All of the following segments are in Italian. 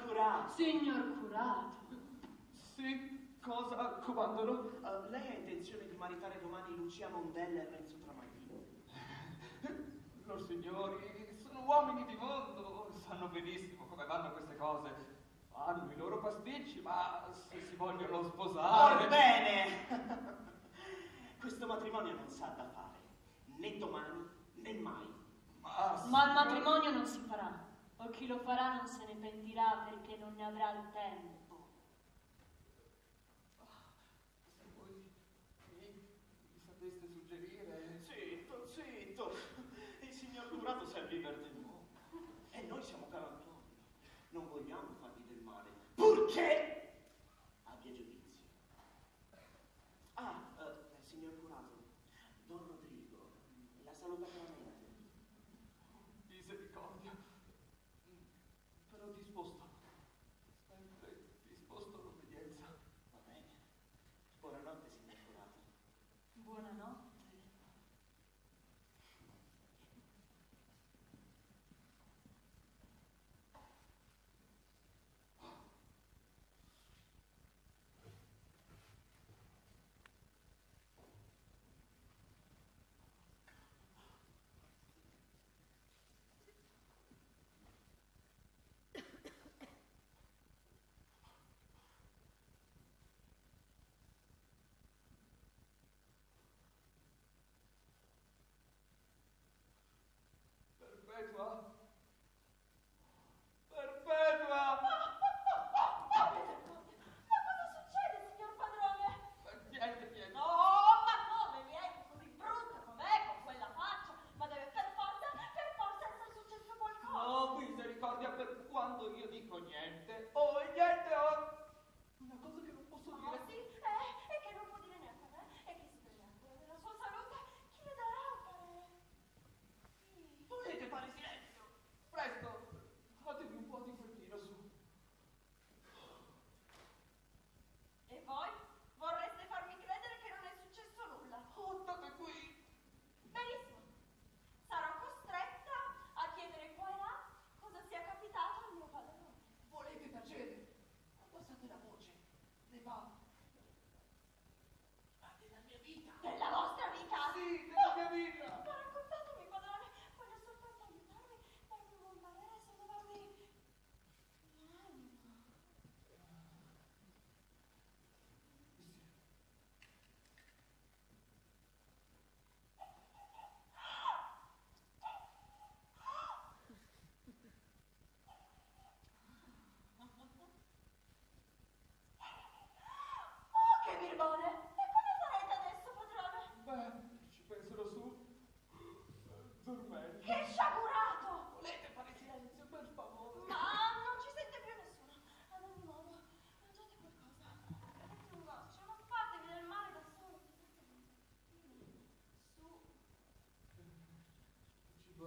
curato. Signor curato. Sì, cosa, comandano? Uh, lei ha intenzione di maritare domani Lucia Mondella e Renzo Tramatino? Lor signori, sono uomini di mondo, sanno benissimo come vanno queste cose. Fanno i loro pasticci, ma se si vogliono sposare... Orbene! Questo matrimonio non sa da fare, né domani né mai. Ma, Ma il matrimonio non si farà o chi lo farà non se ne pentirà perché non ne avrà il tempo.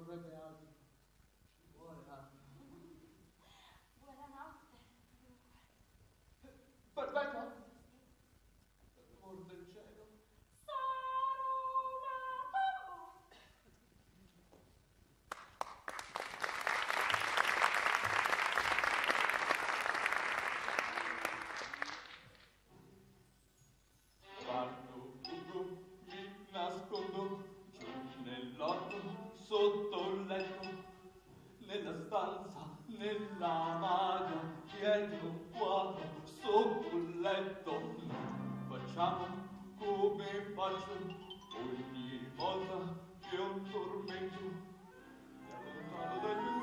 Ribbon facciamo come faccio ogni volta che ho un tormento mi allontano dagli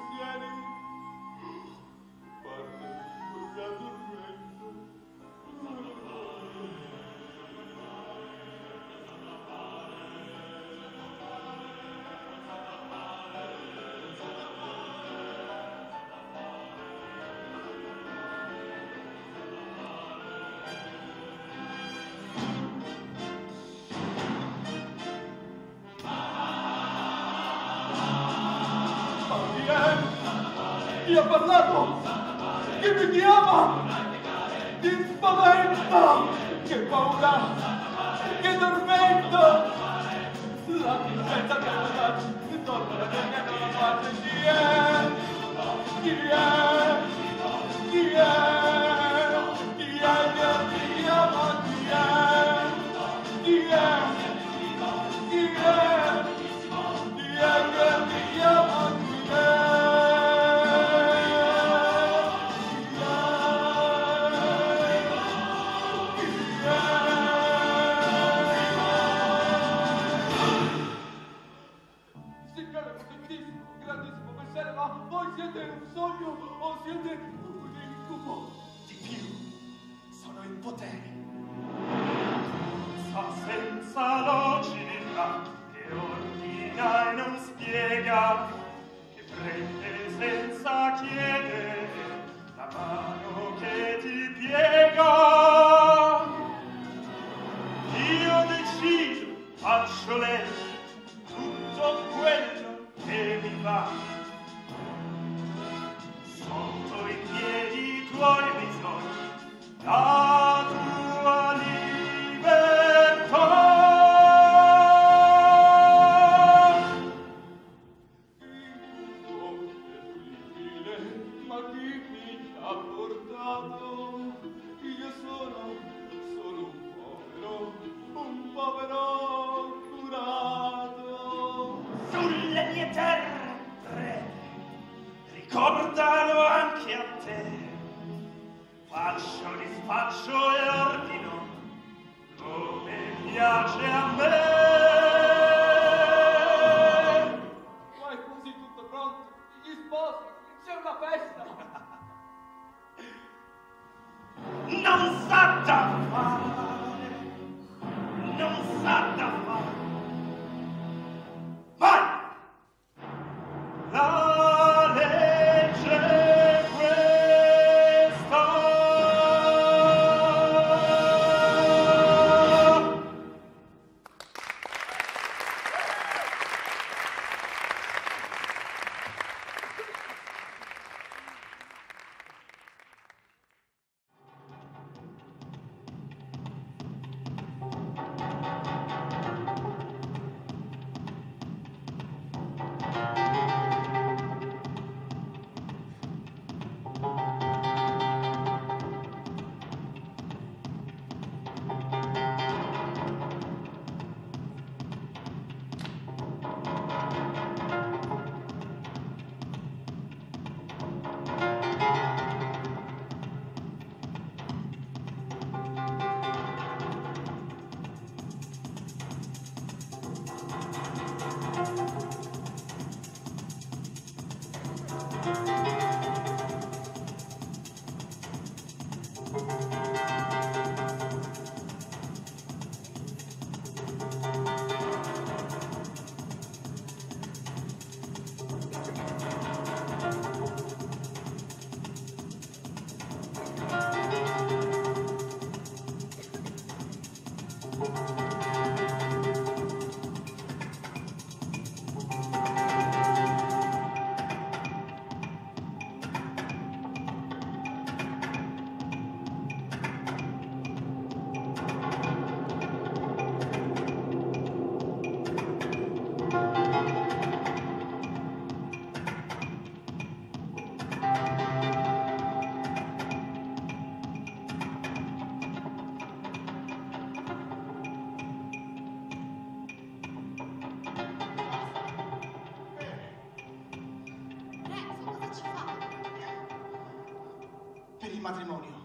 matrimonio.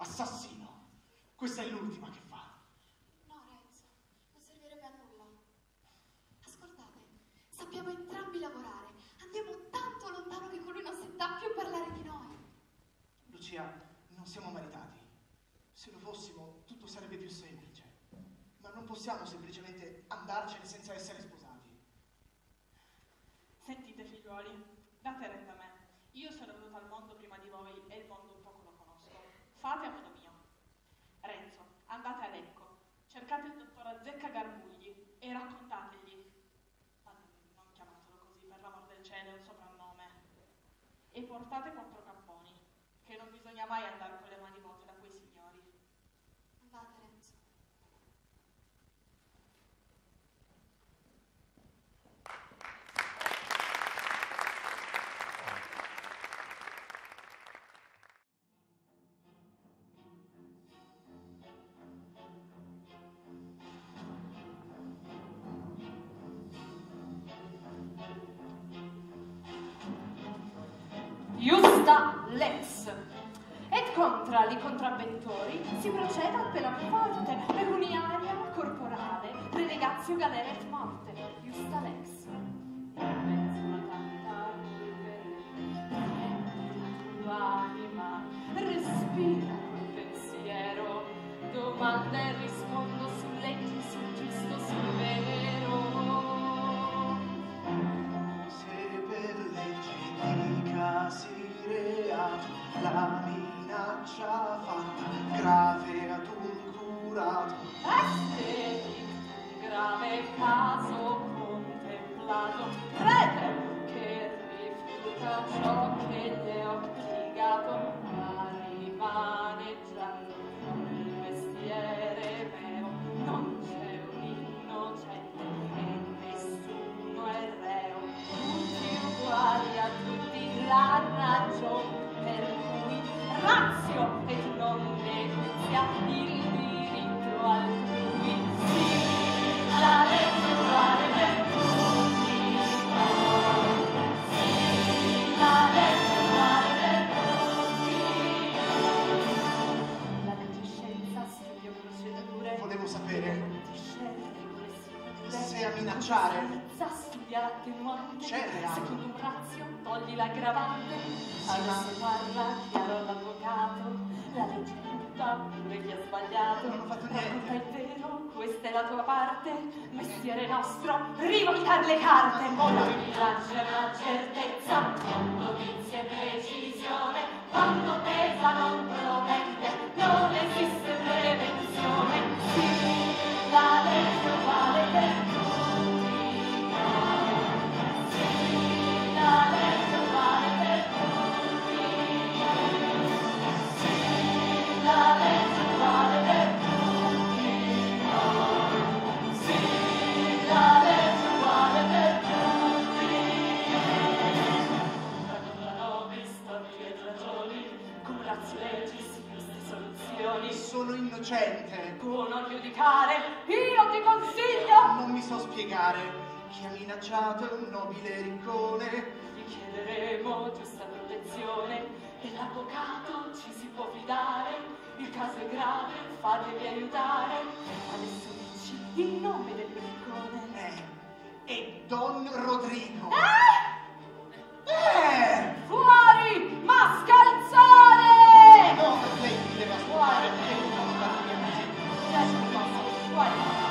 Assassino! Questa è l'ultima che fa. No, Renzo, non servirebbe a nulla. Ascoltate, sappiamo entrambi lavorare. Andiamo tanto lontano che con lui non senta più parlare di noi. Lucia, non siamo maritati. Se lo fossimo, tutto sarebbe più semplice. Ma non possiamo semplicemente andarcene senza essere sposati. Sentite, figliuoli, date retta a me. Io sono fate a mano mia. Renzo, andate ad Ecco, cercate il dottor Azzecca Garbugli e raccontategli. Ma non chiamatelo così, per l'amor del cielo, è un soprannome. E portate quattro capponi, che non bisogna mai andare con Viu, galera? carte, mestiere nostro, rivolitar le carte, ora la certezza. orribile rincone. Gli chiederemo giusta protezione e l'avvocato ci si può fidare. Il caso è grave, fatevi aiutare. Adesso dici il nome del briccone. Eh, è Don Rodrigo. Eh! Eh! Fuori, mascalzone! No, lei mi deve ascoltare. Fuori, fuori, fuori.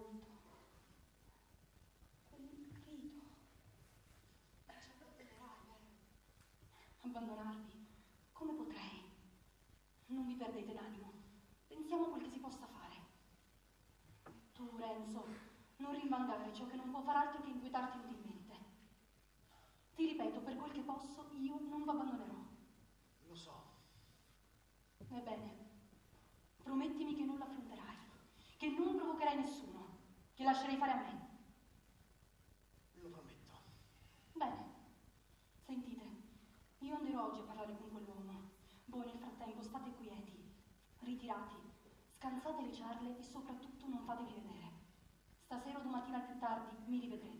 Volto, quel grido. Ci abbandonerai, vero? Abbandonarvi? Come potrei? Non vi perdete d'animo. Pensiamo a quel che si possa fare. Tu, Renzo, non rimangare ciò che non può far altro che inquietarti inutilmente. Ti ripeto, per quel che posso, io non vi abbandonerò. Lo so. Ebbene, promettimi che non l'affronterai, che non provocherai nessuno, che lascerai fare a me. Lo prometto. Bene, sentite, io anderò oggi a parlare con quell'uomo. Voi nel frattempo state quieti, ritirati, scansate le ciarle e soprattutto non fatevi vedere. Stasera o domattina più tardi mi rivedrete.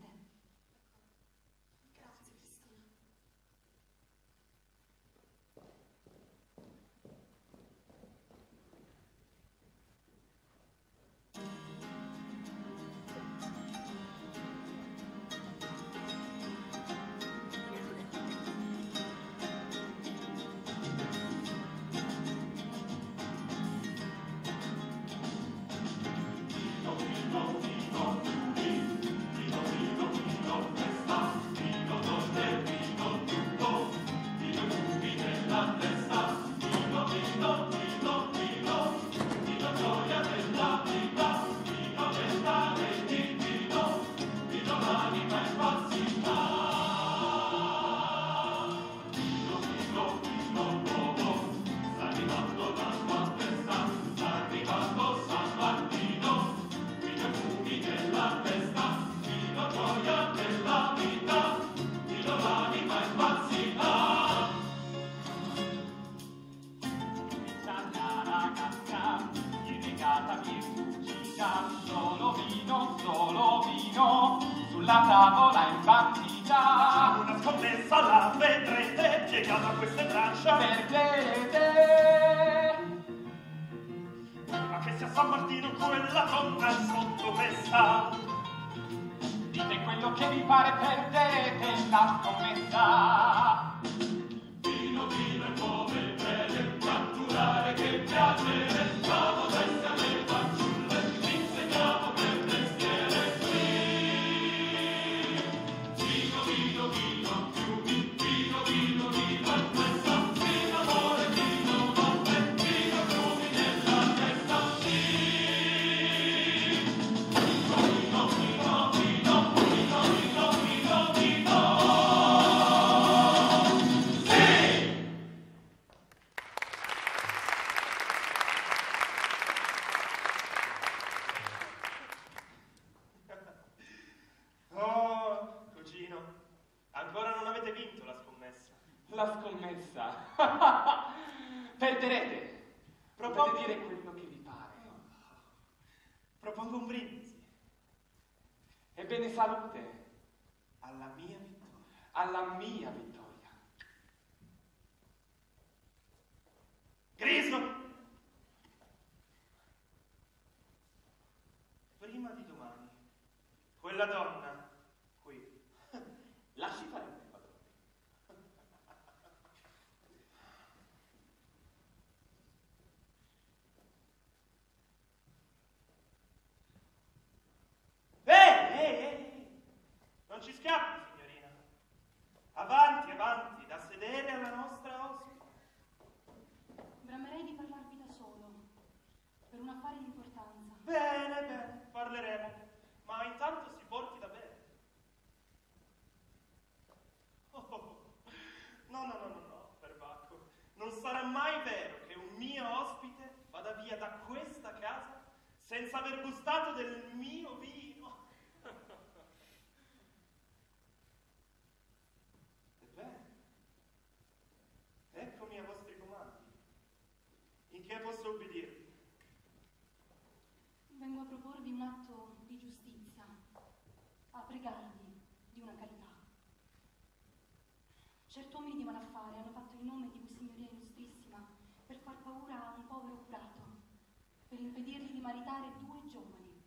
Quello che vi pare perderete la scommessa La scommessa. Perderete. Propongo- Potete dire quello che vi pare. Propongo un brindisi. Ebbene salute. Alla mia vittoria. alla mia vittoria. Griso! Prima di domani, quella donna qui, lasci fare me, padrone. Ehi, ehi, ehi! Non ci scappi, signorina. Avanti, avanti, da sedere alla nostra ospite. Bramerei di parlarvi da solo, per un affare di importanza. Bene, bene, parleremo. Ma intanto si porti da bere. Oh, oh, oh. No, no, no, no, no, perbacco. Non sarà mai vero che un mio ospite vada via da questa casa senza aver gustato del mio vino. Ebbene, eccomi ai vostri comandi. In che posso ubbidirvi? Vengo a proporvi un atto di giustizia, a pregarvi di una carità. Certi uomini di malaffare hanno fatto il nome di impedirgli di maritare due giovani.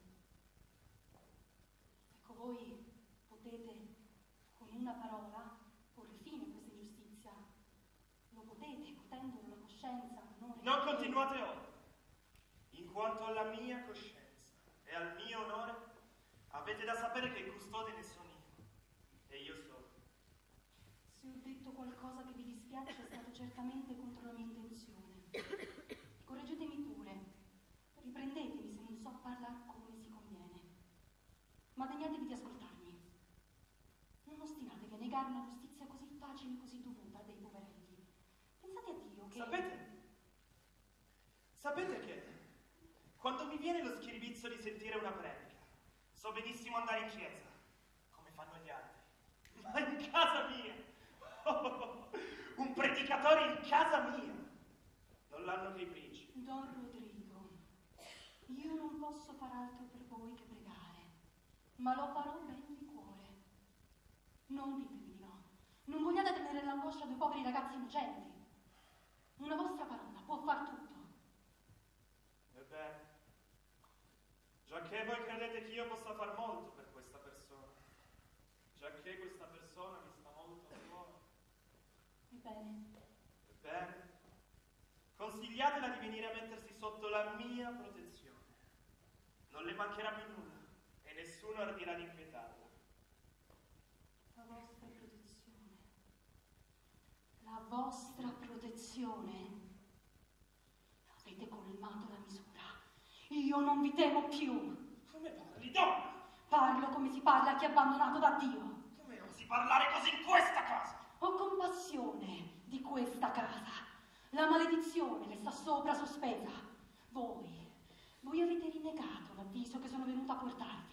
Ecco, voi potete, con una parola, porre fine a questa ingiustizia. Lo potete, potendo la coscienza, l'onore... Non continuate ora. In quanto alla mia coscienza e al mio onore, avete da sapere che il custode ne sono io. E io solo. Se ho detto qualcosa che vi dispiace è stato certamente contro la mia intenzione. Correggetemi pure, riprendetemi se non so parlare come si conviene. Ma degnatevi di ascoltarmi. Non ostinatevi a negare una giustizia così facile e così dovuta dei poverelli. Pensate a Dio che... Sapete? Sapete che quando mi viene lo schiribizzo di sentire una predica, so benissimo andare in chiesa, come fanno gli altri. Ma in casa mia! Oh, un predicatore in casa mia! Non l'hanno che i principi. Don Rodrigo, io non posso far altro per voi che pregare, ma lo farò ben di cuore. Non ditemi di no. Non vogliate tenere l'angoscia dei poveri ragazzi innocenti. Una vostra parola può far tutto. Ebbene, giacché voi credete che io possa far molto per questa persona, giacché questa persona mi sta molto a cuore, Ebbene, ebbene, consigliatela di venire a mettersi sotto la mia protezione. Non le mancherà più nulla nessuno ardirà di inquietarla. la vostra protezione. La vostra protezione. Avete colmato la misura. Io non vi temo più. Come parli, donna? Parlo come si parla a chi è abbandonato da Dio. Come osi parlare così in questa casa? Ho compassione di questa casa. La maledizione le sta sopra sospesa. Voi, voi avete rinnegato l'avviso che sono venuta a portarvi.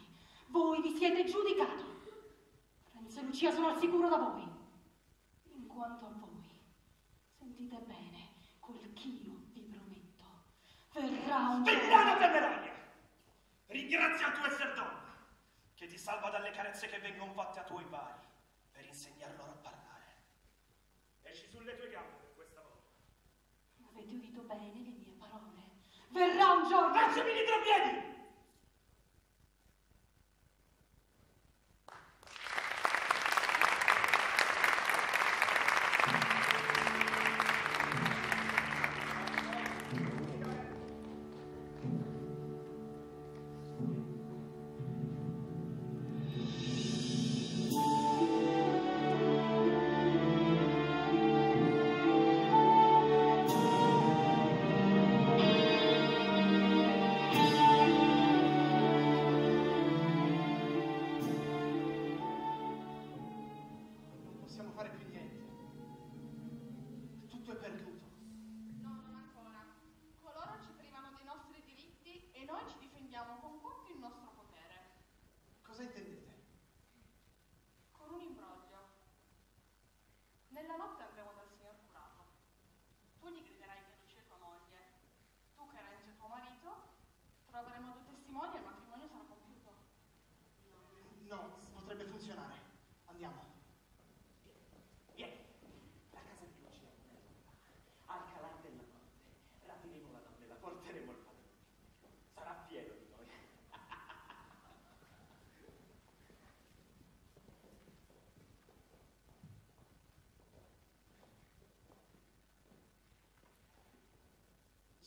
Voi vi siete giudicato. Renzo e Lucia sono al sicuro da voi. In quanto a voi, sentite bene quel ch'io vi prometto. Verrà un giorno. temeraria! Ringrazia il tuo esser donna, che ti salva dalle carezze che vengono fatte a tuoi pari, per insegnar loro a parlare. Esci sulle tue gambe questa volta. Avete udito bene le mie parole. Verrà un giorno. Lasciami dietro piedi!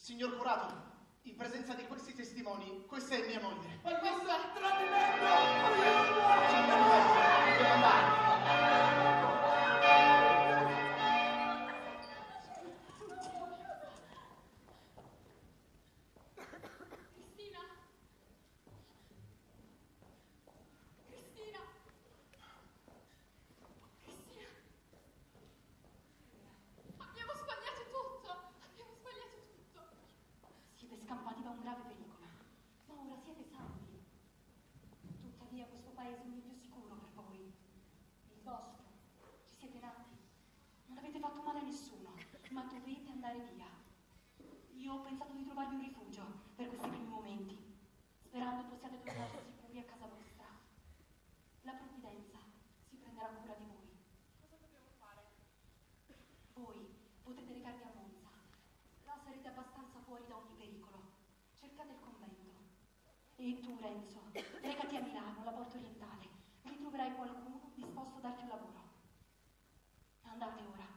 Signor curato, in presenza di questi testimoni, questa è mia moglie. Ma questo è tradimento! E tu, Renzo, recati a Milano, la porta orientale. Lì troverai qualcuno disposto a darti un lavoro. Andate ora.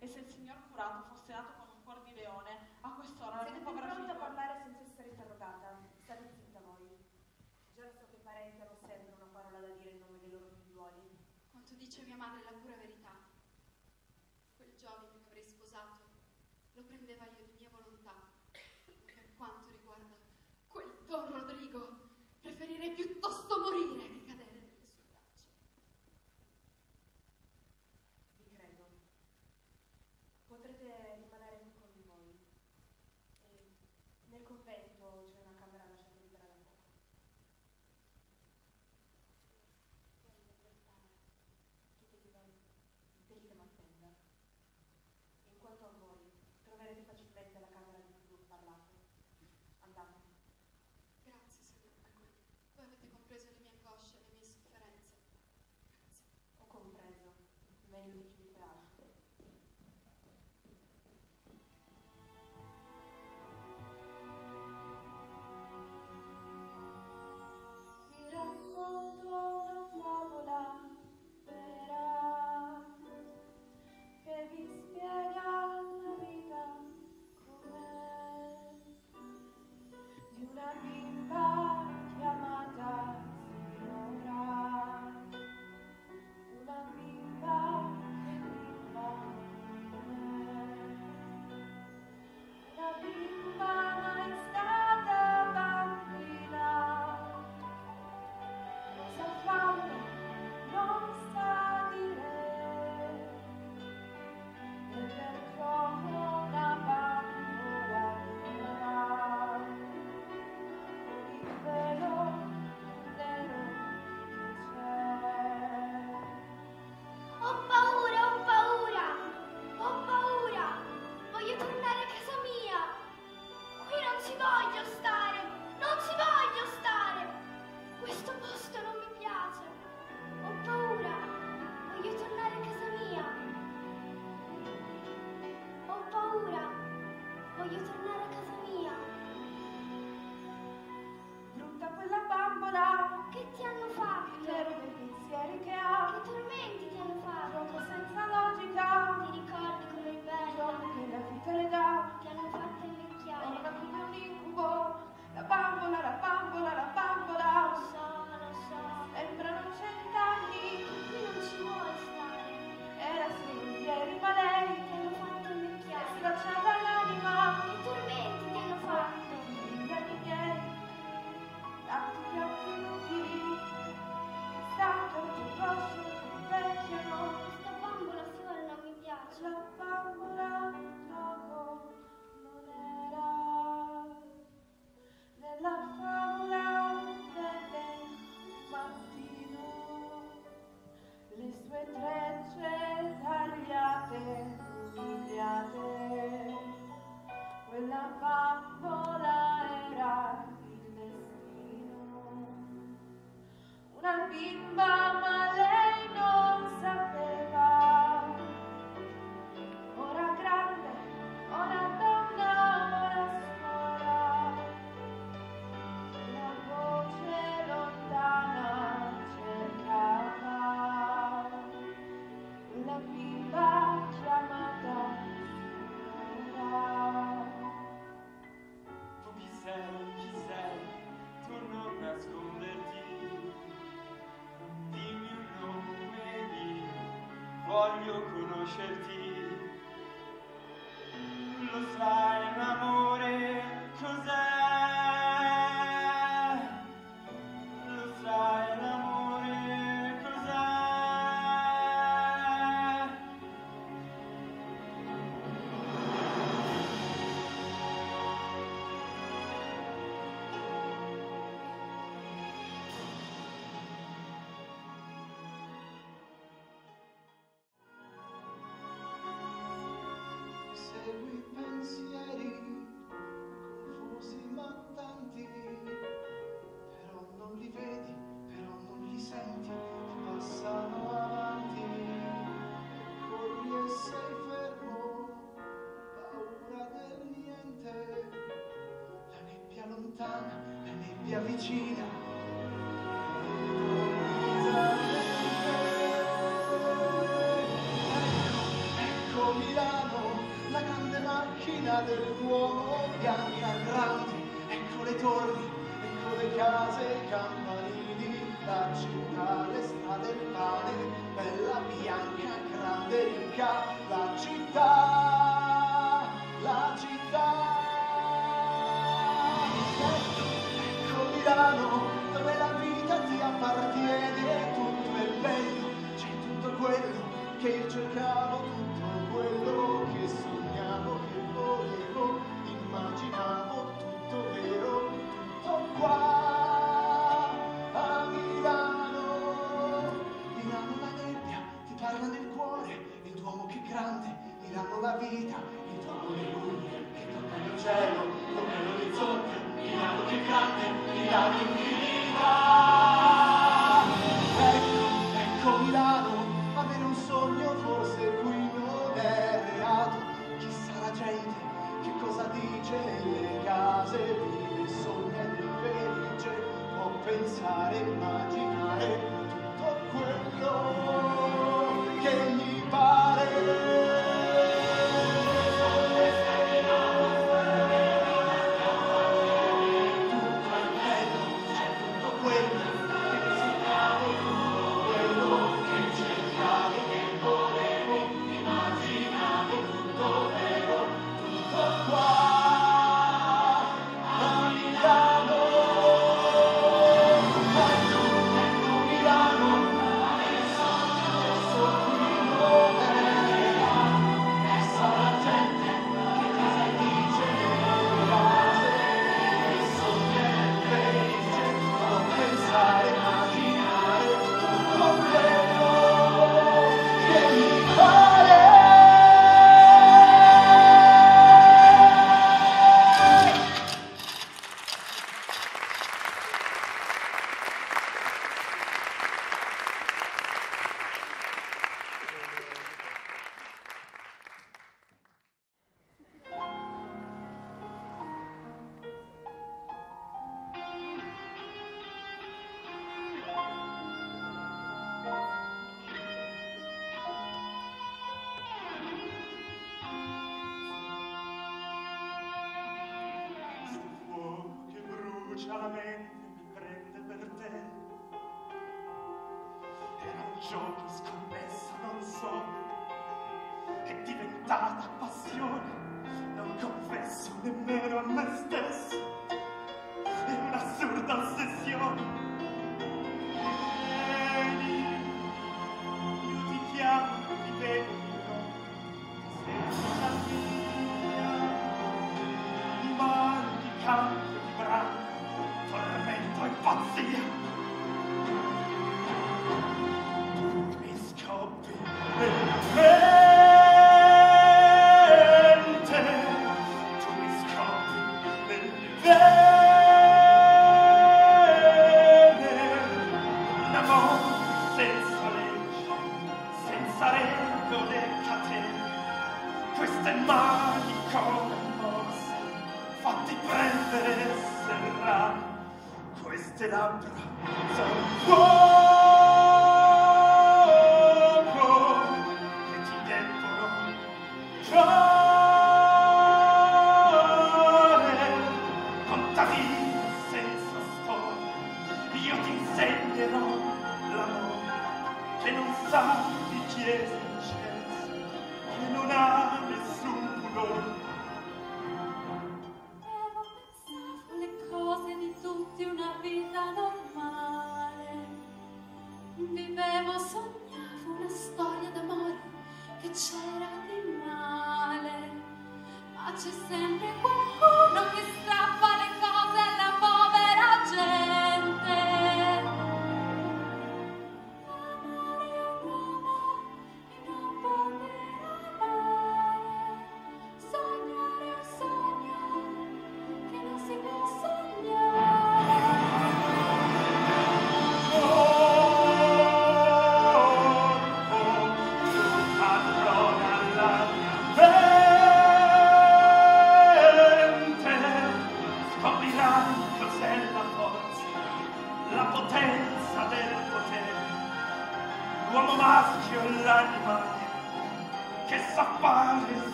e se il signor curato fosse nato con un cuor di leone, a quest'ora Siete più a parlare senza essere interrogata. State zitta voi. Già lo so che i parenti hanno sempre una parola da dire in nome dei loro figliuoli. Quanto dice mia madre la cura verità Hallelujah ti avvicina dada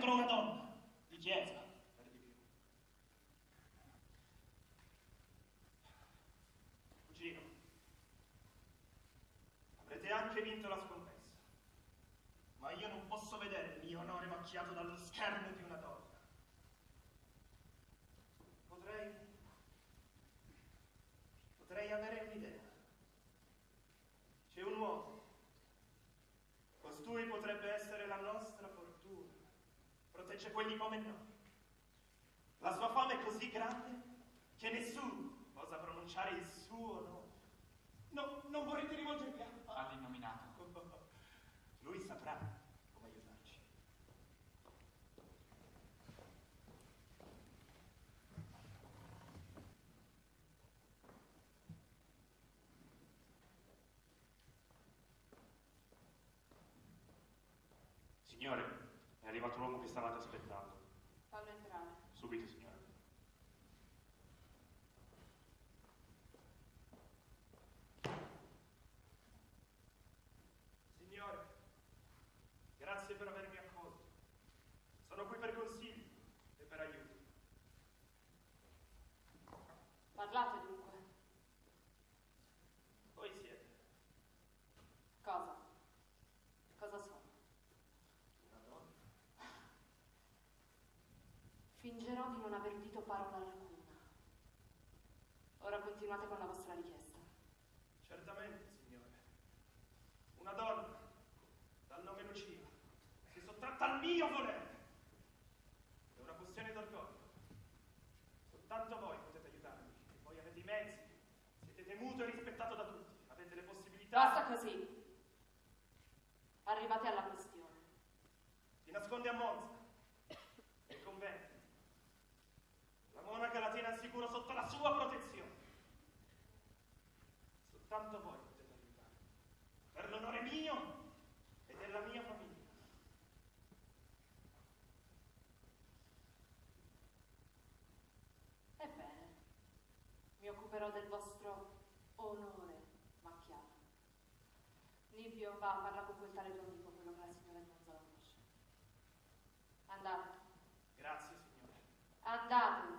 contro una donna di chiesa, per di più. Cugino, avrete anche vinto la scommessa, ma io non posso vedere il mio onore macchiato dallo fece quelli come noi. La sua fama è così grande che nessuno osa pronunciare il suo nome. No, non vorrete rivolgervi a... All'innominato. Lui saprà come aiutarci. Signore, è arrivato l'uomo che stavate aspettando. Fallo entrare. Subito, Signore. parola alcuna. Ora continuate con la vostra richiesta. Certamente, signore. Una donna, dal nome Lucia, si è sottratta al mio volere. È una questione d'orgoglio. Soltanto voi potete aiutarmi. Voi avete i mezzi, siete temuto e rispettato da tutti, avete le possibilità... Basta così. Arrivate alla questione. Ti nasconde a Monza. sua protezione. Soltanto voi potete aiutare, per l'onore mio e della mia famiglia. Ebbene, mi occuperò del vostro onore, Macchiano. Livio, va, a parla con quel tale tuo amico, quello che la signora Gonzalo conosce. Andate. Grazie, signore. Andate.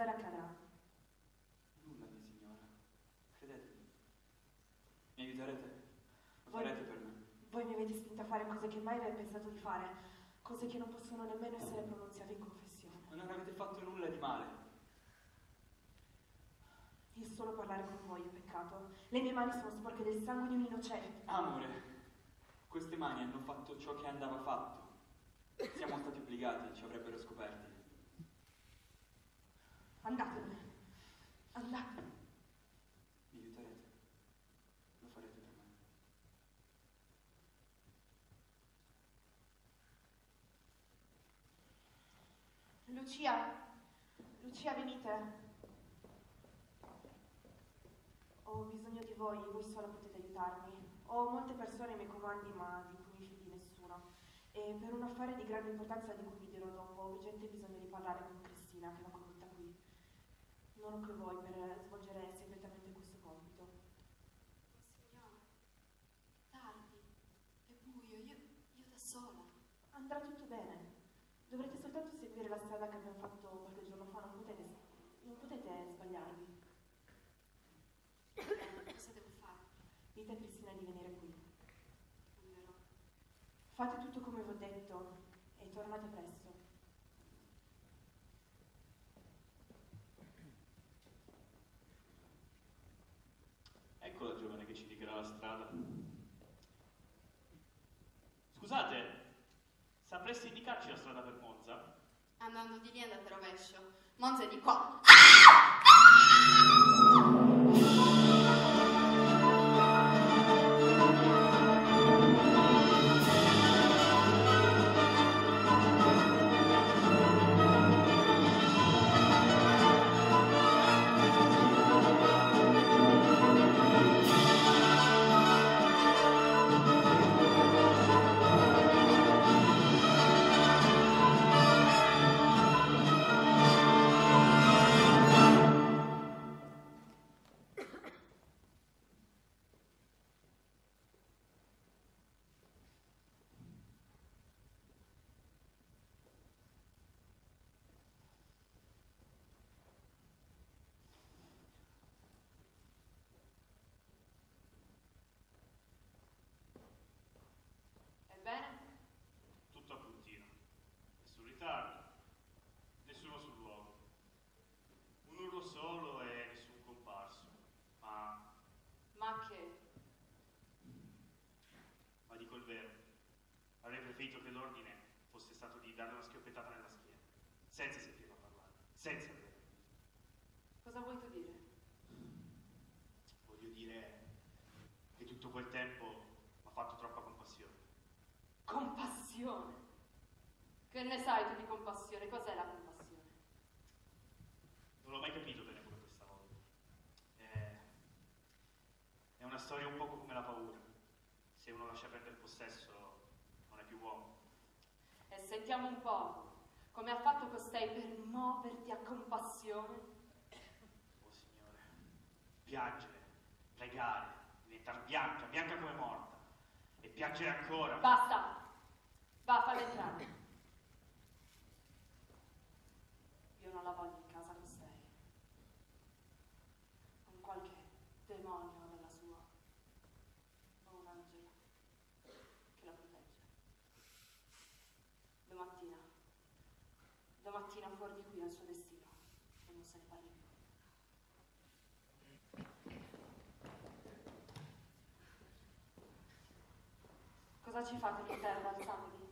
Cosa le accadrà? Nulla, mia signora. Credetemi. Mi aiuterete? Lo Voi- farete per me. Voi mi avete spinta a fare cose che mai avrei pensato di fare, cose che non possono nemmeno essere pronunziate in confessione. Ma non avete fatto nulla di male. Il solo parlare con voi è peccato. Le mie mani sono sporche del sangue di un innocente. Amore, queste mani hanno fatto ciò che andava fatto. Siamo stati obbligati, ci avrebbero scoperti. Andatevene. Andate. Mi aiuterete? Lo farete per me. Lucia, Lucia, venite. Ho bisogno di voi, voi sola potete aiutarmi. Ho molte persone ai miei comandi, ma di cui mi fidi nessuno. E per un affare di grande importanza di cui vi dirò dopo, ho urgente bisogno di parlare con Cristina, che l'ho condotta ho che voi per svolgere segretamente questo compito. Signora, tardi, è buio, io, io da sola. Andrà tutto bene. Dovrete soltanto seguire la strada che abbiamo fatto qualche giorno fa, non potete, non potete sbagliarvi. Eh, Cosa devo fare? Dite a Cristina di venire qui. Fate tutto come vi ho detto e tornate presto. Ecco la giovane che ci indicherà la strada. Scusate, sapresti indicarci la strada per Monza? Andando di lì andate rovescio. Monza è di qua. Ah! Ebbene? Darle una schioppettata nella schiena, senza sentirla parlare, senza vedere. Cosa vuoi tu dire? Voglio dire che tutto quel tempo mi ha fatto troppa compassione. Compassione. Che ne sai tu di compassione? Cos'è la compassione? Non l'ho mai capito bene come questa volta. È, è una storia un poco come la paura. Se uno lascia prendere possesso, non è più uomo. E sentiamo un po'. Come ha fatto costei per muoverti a compassione? Oh Signore, piangere, pregare, diventare bianca, bianca come morta, e piangere ancora. Basta. Va, falla entrare. Io non la voglio in casa costei. Con qualche demonio dalla sua. O un angelo che la protegge. Domattina. Domattina fuori di qui il suo destino. E non se ne parli più. Cosa ci fate lì terra? Alzatevi.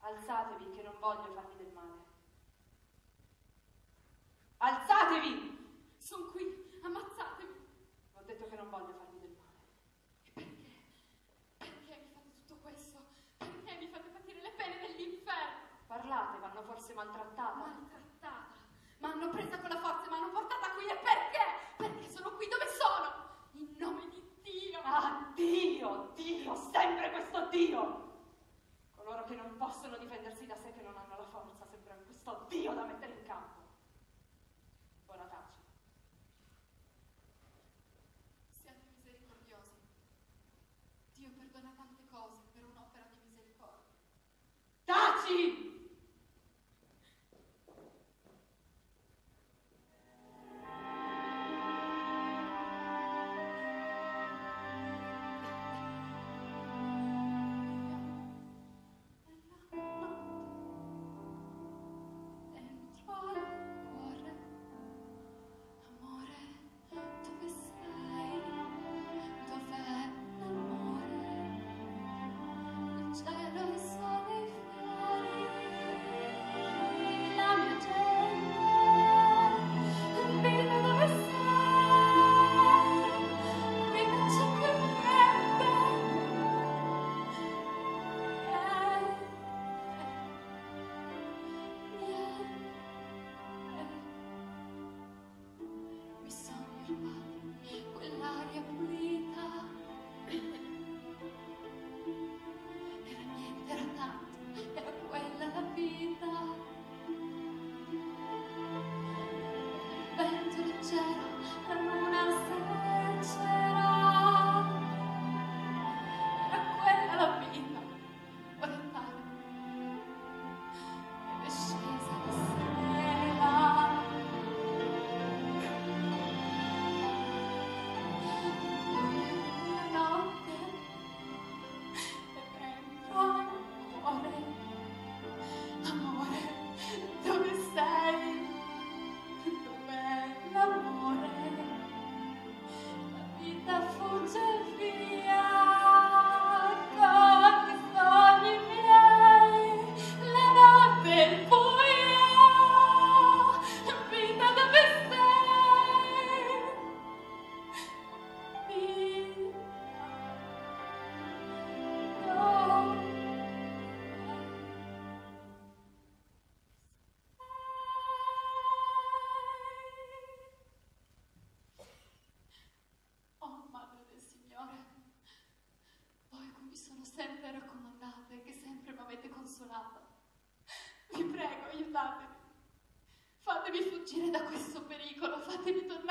Alzatevi che non voglio farvi del male. Alzatevi! Sono qui, ammazzatemi. Ho detto che non voglio farvi del male. Perché? Perché mi fate tutto questo? Perché mi fate patire le pene dell'inferno? Parlate, maltrattata. Maltrattata. Ma hanno presa con la forza e mi hanno portata qui e perché? Perché sono qui dove sono? In nome di Dio. Ah, Dio, Dio, sempre questo Dio! Coloro che non possono difendersi da sé, che non hanno la forza, sembrano questo Dio da mettere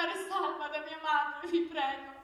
andare salva da mia madre, vi prego.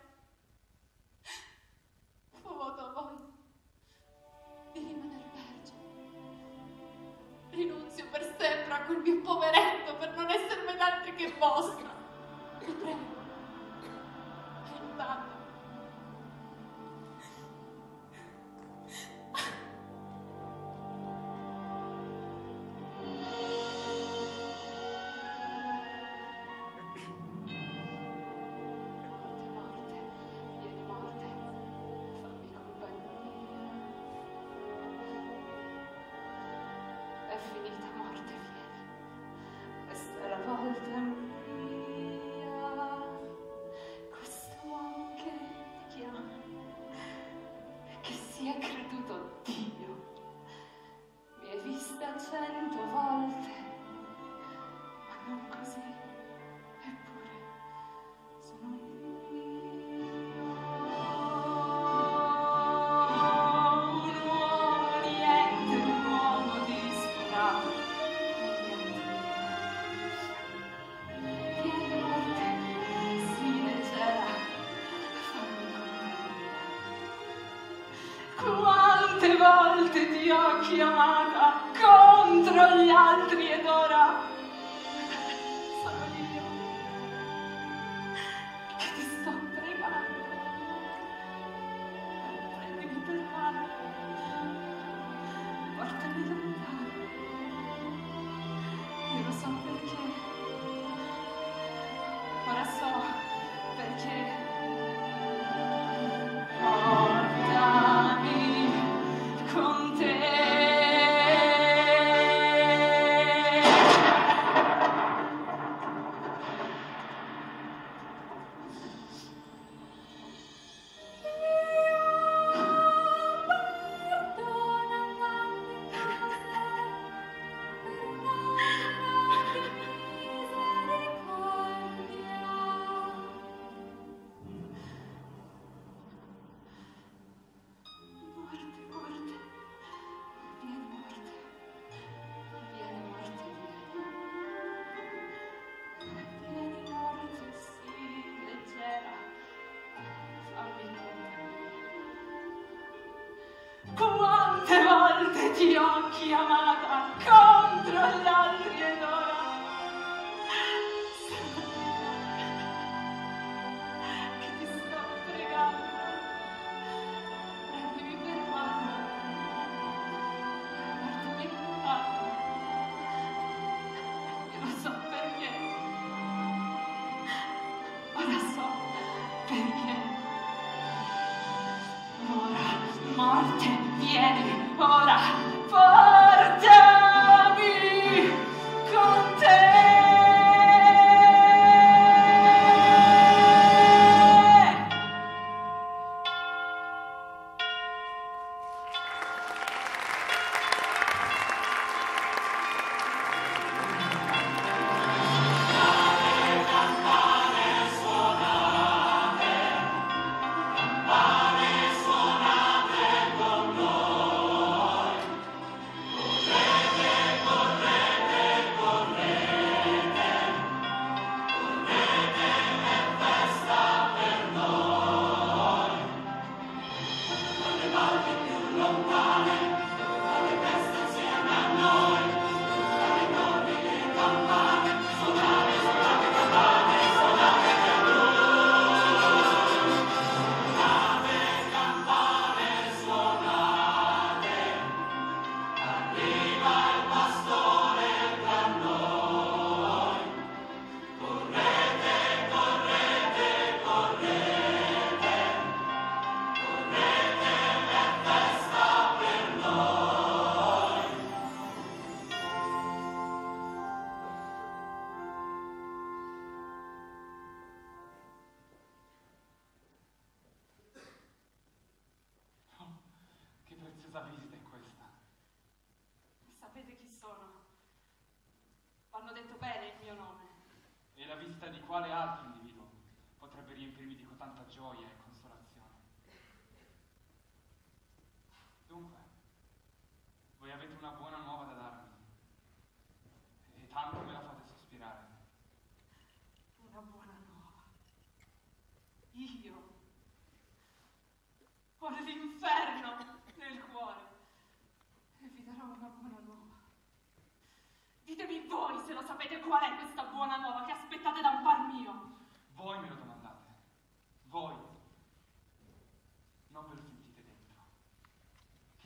gli occhi, amata, controllata.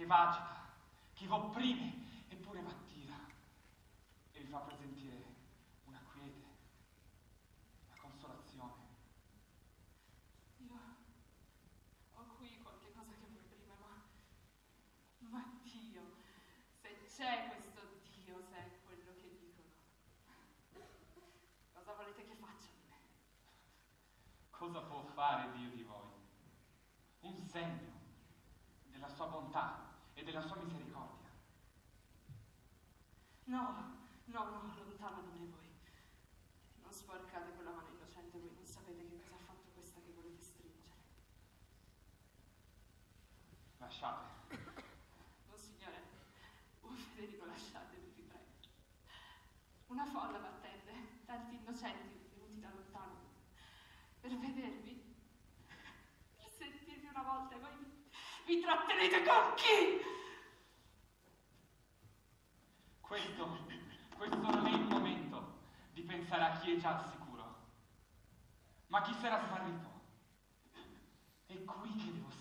Che vagita, che opprime, eppure m'attira. E vi fa presentire una quiete, una consolazione. Io ho qui qualche cosa che mi opprime, ma... Ma Dio, se c'è questo Dio, se è quello che dicono, cosa volete che faccia di me? Cosa può fare Dio di voi? Un segno della sua bontà della sua misericordia. No, no, no, lontano da me voi. Non sporcate quella mano innocente, voi non sapete che cosa ha fatto questa che volete stringere. Lasciate. Non signore, buon Federico, lasciatemi, vi prego. Una folla m'attende, tanti innocenti venuti da lontano, per vedervi, per sentirvi una volta e voi vi, vi trattenete con chi? Questo, questo non è il momento di pensare a chi è già al sicuro. Ma chi sarà smarrito? È qui che devo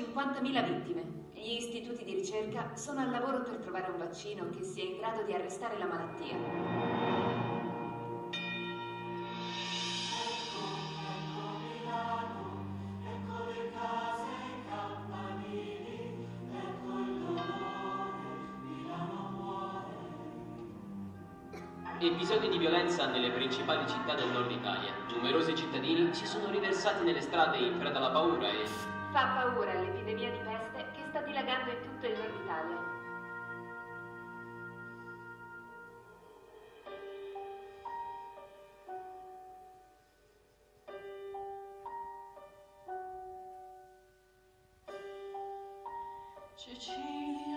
50.000 vittime. Gli istituti di ricerca sono al lavoro per trovare un vaccino che sia in grado di arrestare la malattia. Episodi di violenza nelle principali città del nord Italia. Numerosi cittadini si sono riversati nelle strade in preda alla paura e fa paura l'epidemia di peste che sta dilagando in tutto il nord Italia. Cecilia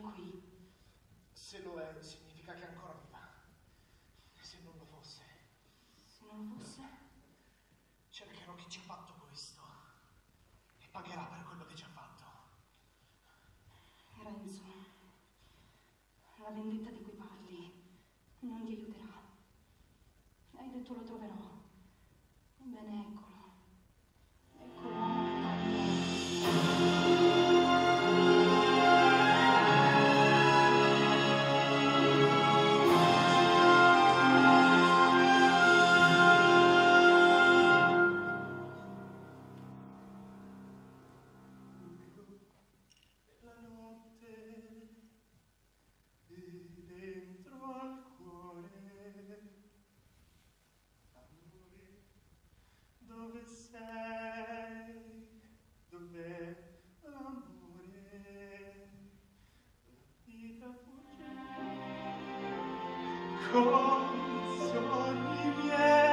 Se con sogni miei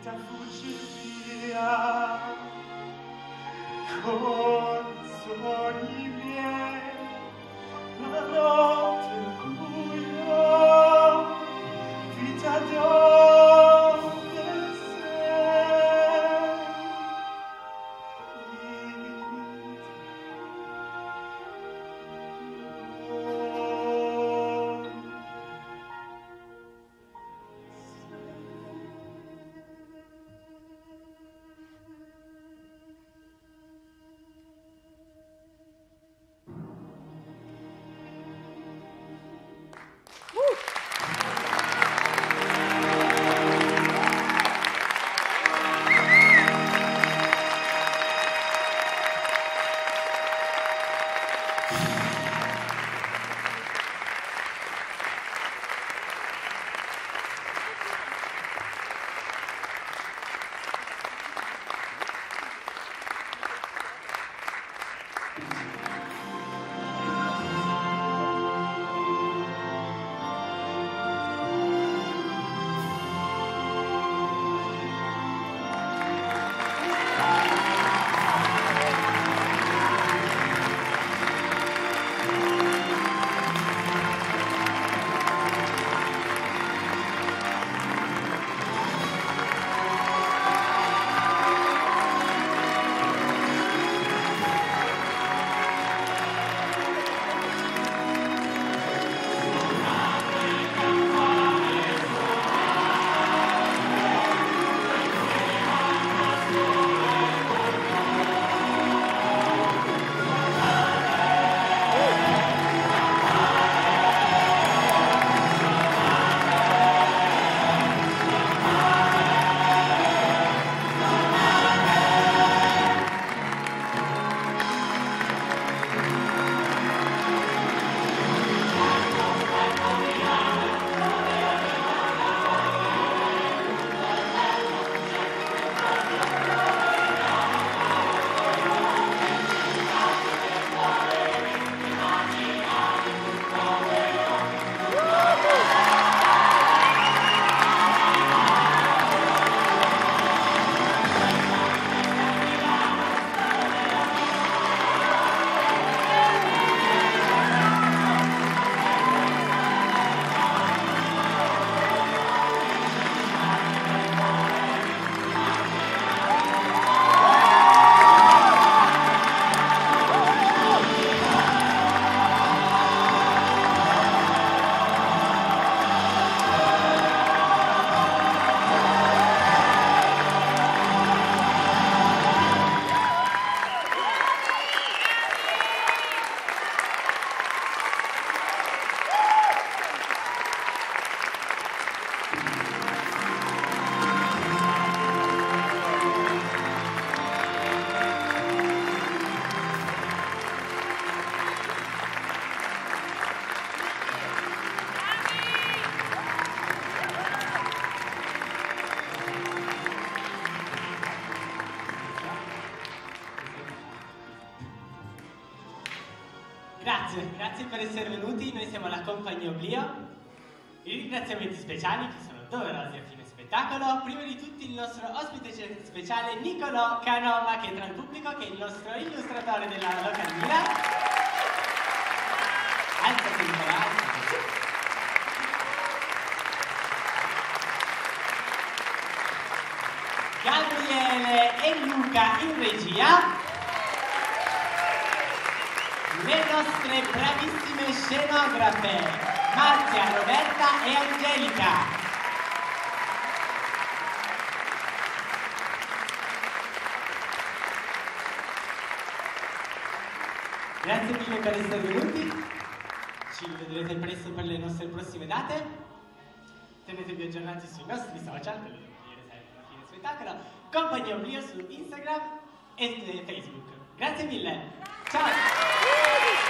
vita fugge via con sogni grazie per essere venuti, noi siamo la compagnia Oblio. I ringraziamenti speciali che sono doverosi a fine spettacolo. Prima di tutti il nostro ospite speciale Niccolò Canova che è tra il pubblico, che è il nostro illustratore della locandina. Alzati Nicolò. Gabriele e Luca in regia. Le nostre bravissime scenografe, Marzia, Roberta e Angelica. Grazie mille per essere venuti. Ci vedrete presto per le nostre prossime date. Tenetevi aggiornati sui nostri social per dire sempre alla fine spettacolo. Compagnia Oblio su Instagram e Facebook. Grazie mille. Time.